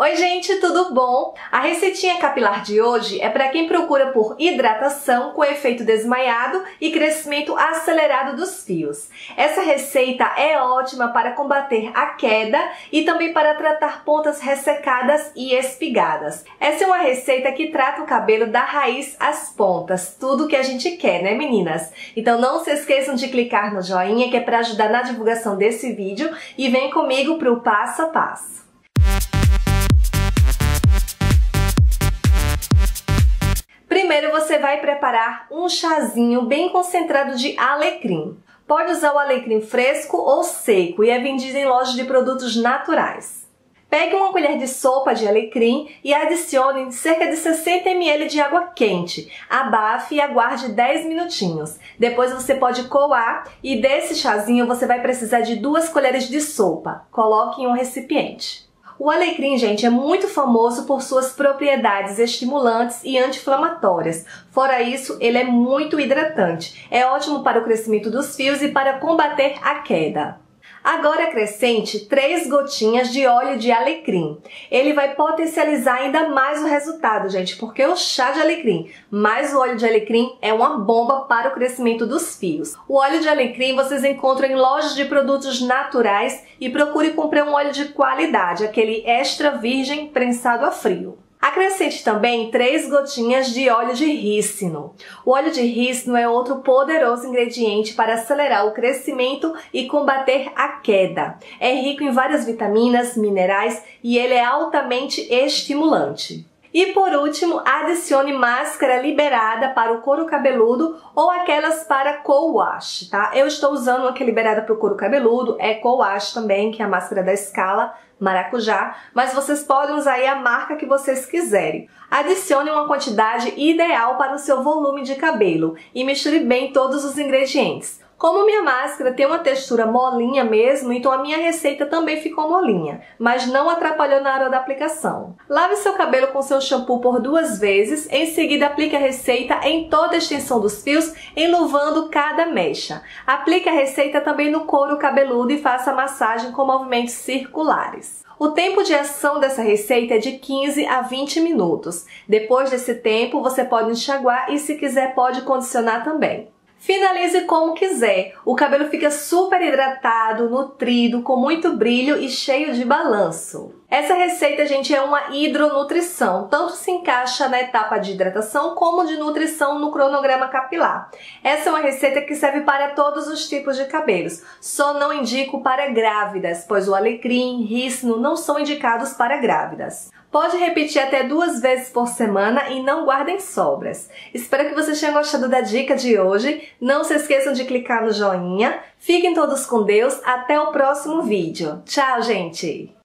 Oi gente, tudo bom? A receitinha capilar de hoje é para quem procura por hidratação com efeito desmaiado e crescimento acelerado dos fios. Essa receita é ótima para combater a queda e também para tratar pontas ressecadas e espigadas. Essa é uma receita que trata o cabelo da raiz às pontas, tudo que a gente quer, né meninas? Então não se esqueçam de clicar no joinha que é para ajudar na divulgação desse vídeo e vem comigo para o passo a passo. Preparar um chazinho bem concentrado de alecrim. Pode usar o alecrim fresco ou seco e é vendido em lojas de produtos naturais. Pegue uma colher de sopa de alecrim e adicione cerca de 60 ml de água quente. Abafe e aguarde 10 minutinhos. Depois você pode coar e desse chazinho você vai precisar de duas colheres de sopa. Coloque em um recipiente. O alecrim, gente, é muito famoso por suas propriedades estimulantes e anti-inflamatórias. Fora isso, ele é muito hidratante. É ótimo para o crescimento dos fios e para combater a queda. Agora acrescente 3 gotinhas de óleo de alecrim. Ele vai potencializar ainda mais o resultado, gente, porque o chá de alecrim mais o óleo de alecrim é uma bomba para o crescimento dos fios. O óleo de alecrim vocês encontram em lojas de produtos naturais e procure comprar um óleo de qualidade, aquele extra virgem prensado a frio. Acrescente também 3 gotinhas de óleo de rícino. O óleo de rícino é outro poderoso ingrediente para acelerar o crescimento e combater a queda. É rico em várias vitaminas, minerais e ele é altamente estimulante. E por último, adicione máscara liberada para o couro cabeludo ou aquelas para co-wash, tá? Eu estou usando uma que é liberada para o couro cabeludo, é co-wash também, que é a máscara da Scala maracujá, mas vocês podem usar aí a marca que vocês quiserem. Adicione uma quantidade ideal para o seu volume de cabelo e misture bem todos os ingredientes. Como minha máscara tem uma textura molinha mesmo, então a minha receita também ficou molinha, mas não atrapalhou na hora da aplicação. Lave seu cabelo com seu shampoo por duas vezes, em seguida aplique a receita em toda a extensão dos fios, enluvando cada mecha. Aplique a receita também no couro cabeludo e faça massagem com movimentos circulares. O tempo de ação dessa receita é de 15 a 20 minutos. Depois desse tempo, você pode enxaguar e se quiser pode condicionar também. Finalize como quiser. O cabelo fica super hidratado, nutrido, com muito brilho e cheio de balanço. Essa receita, gente, é uma hidronutrição, tanto se encaixa na etapa de hidratação como de nutrição no cronograma capilar. Essa é uma receita que serve para todos os tipos de cabelos, só não indico para grávidas, pois o alecrim, rícino não são indicados para grávidas. Pode repetir até duas vezes por semana e não guardem sobras. Espero que vocês tenham gostado da dica de hoje. Não se esqueçam de clicar no joinha. Fiquem todos com Deus. Até o próximo vídeo. Tchau, gente!